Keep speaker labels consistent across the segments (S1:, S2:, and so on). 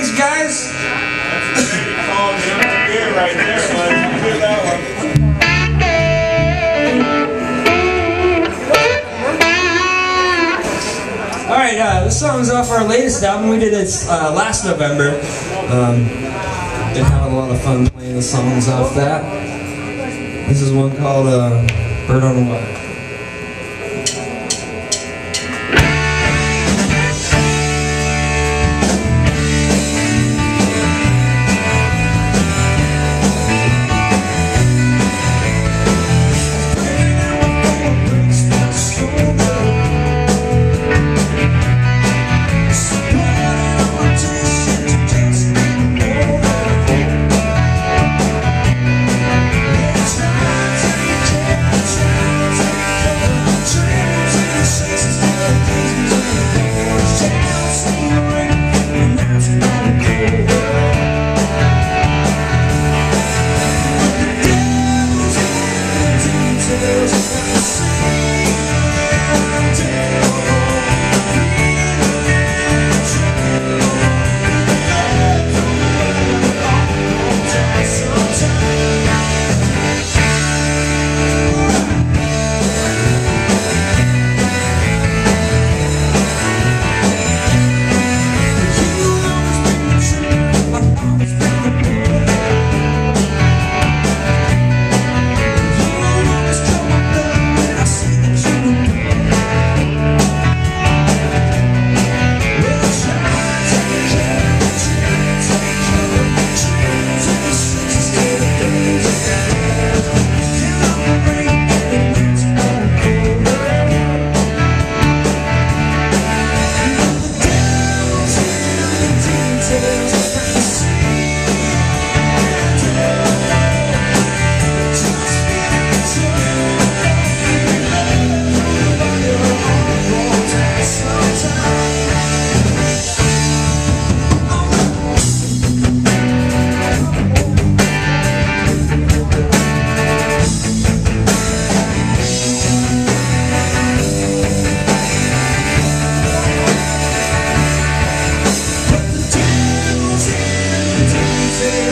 S1: Thanks, guys.
S2: That's a good right there, bud. That one.
S1: All right, uh, this song's off our latest album. We did it uh, last November. Um, been having a lot of fun playing the songs off that. This is one called uh, "Bird on the Wire."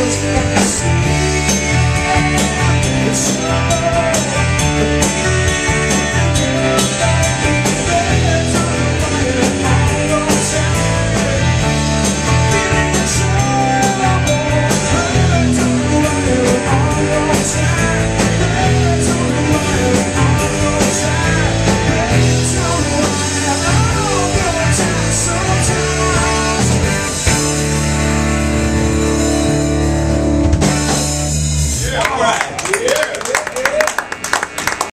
S1: Just